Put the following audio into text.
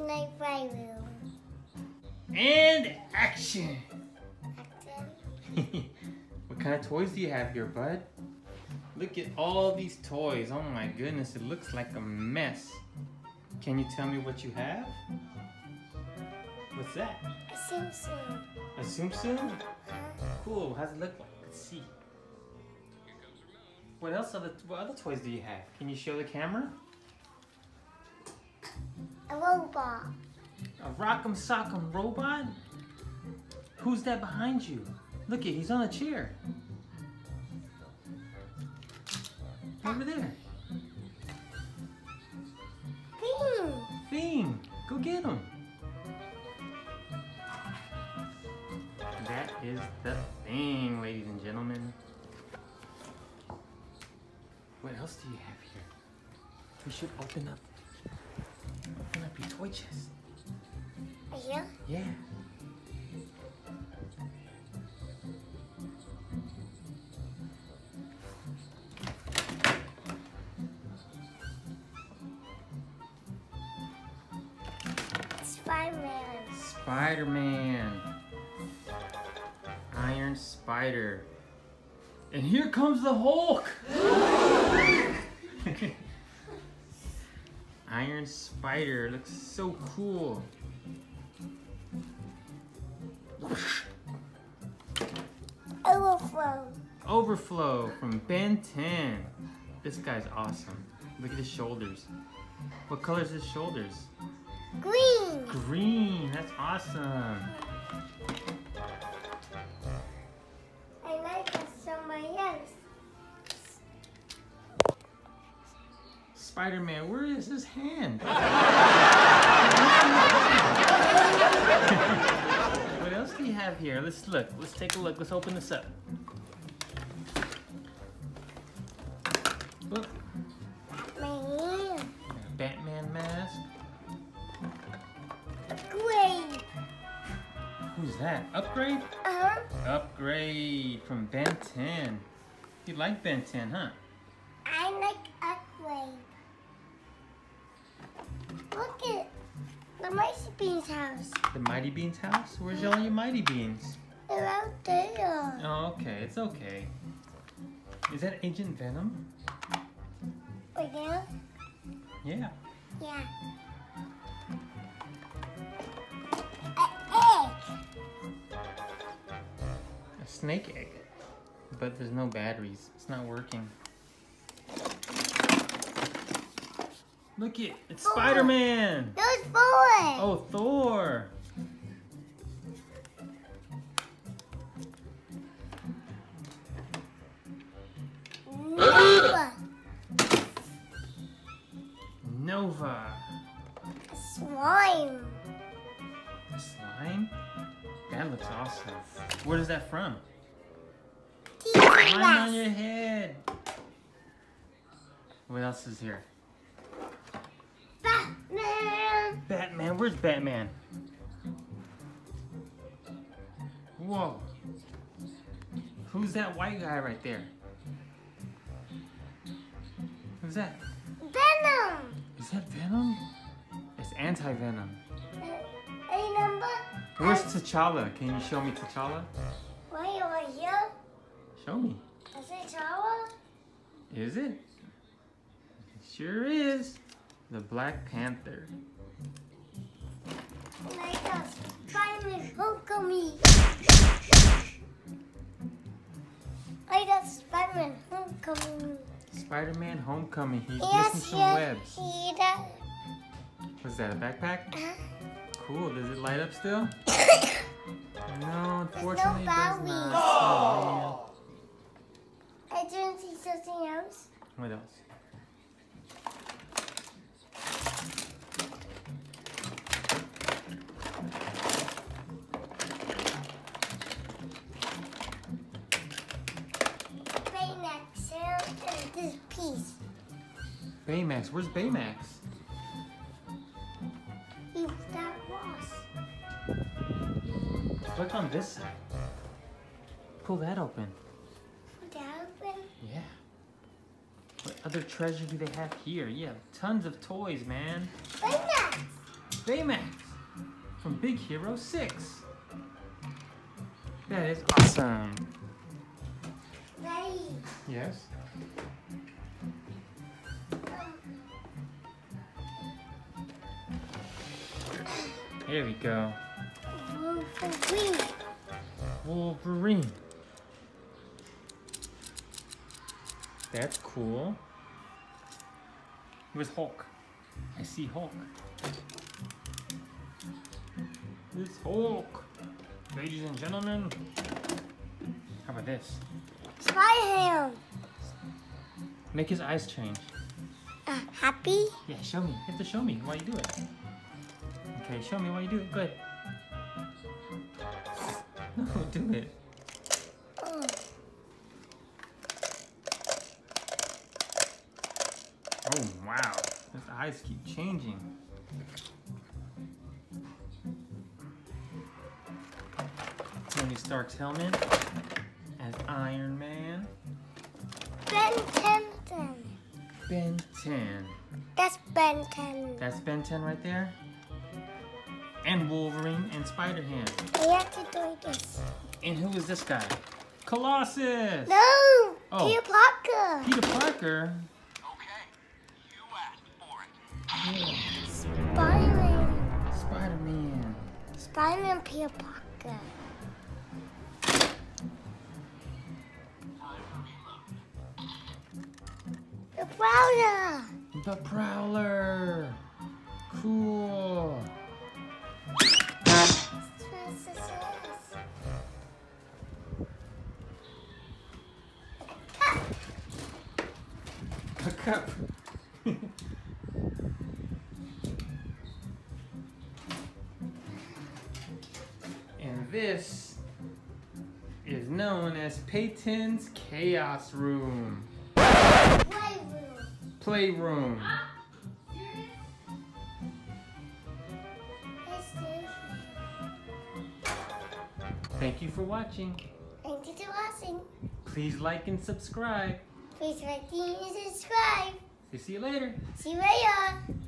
Night. And action! Action. what kind of toys do you have here, bud? Look at all these toys. Oh my goodness, it looks like a mess. Can you tell me what you have? What's that? A Simpson. A Tsum uh-huh. Tsum? Cool. How's it look like? Let's see. What else other what other toys do you have? Can you show the camera? A robot. A Rock'em Sock'em robot? Who's that behind you? Look at he's on a chair. Over there. Green. Thing. Go get him. That is the thing, ladies and gentlemen. What else do you have here? We should open up. Open up your toy chest. Here. Yeah. Spider-Man. Spider-Man. Iron Spider. And here comes the Hulk. Iron Spider looks so cool. Overflow. Overflow from Ben 10. This guy's awesome. Look at his shoulders. What color is his shoulders? Green. Green. That's awesome. Spider-Man, where is his hand? what else do you have here? Let's look. Let's take a look. Let's open this up. Look, Man. Batman mask. Great. Who's that? Upgrade? Uh-huh. Upgrade from Ben 10. You like Ben 10, huh? I like upgrade. Look at the Mighty Beanz house. The Mighty Beanz house? Where's all your Mighty Beanz? They're out there. Oh, okay. It's okay. Is that Agent Venom? Right? Yeah. Yeah. An egg. A snake egg. But there's no batteries. It's not working. Look it, it's Spider-Man! Those boys. Oh, Thor! Nova. Nova. Slime. A slime? That looks awesome. What is that from? Slime on your head! What else is here? Batman. Where's Batman? Whoa. Who's that white guy right there? Who's that? Venom. Is that Venom? It's anti-Venom. A number. Where's T'Challa? Can you show me T'Challa? Why are over here? Show me. Is it tower? Is it? It sure is. The Black Panther. Like a Spider-Man Homecoming. Spider-Man Homecoming. Spider-Man Homecoming. He's missing Yes, some yes, webs. see that? What's that, a backpack? Uh, Cool. Does it light up still? No, unfortunately it does not. Oh, I didn't see something else. What else? And. Baymax. Where's Baymax? He's that Ross. Look on this side. Pull that open. Put that open. Yeah. What other treasure do they have here? Yeah, tons of toys, man. Baymax. Baymax from Big Hero 6. That is awesome. Daddy, Yes? There we go. Wolverine. Wolverine. That's cool. Where's Hulk? I see Hulk. It's Hulk. Ladies and gentlemen. How about this? Spider-Ham. Make his eyes change. Uh, happy? Yeah, show me. You have to show me while you do it. Okay, show me what you do it. Good. No, do it. Oh, Oh, wow. His eyes keep changing. Tony Stark's helmet as Iron Man. Ben 10. Ben 10. That's Ben 10. That's Ben 10 right there. And Wolverine and Spider-Ham. We have to do this. And who is this guy? Colossus! No! Oh. Peter Parker. Peter Parker. Okay, you asked for it. Spider-Man. Spider-Man. Spider-Man Peter Parker. The Prowler. The Prowler. Cool. Cup. and this is known as Peyton's Chaos Room. Playroom. Playroom. Thank you for watching. Thank you for watching. Please like and subscribe. Please like and subscribe. See you later. See you later.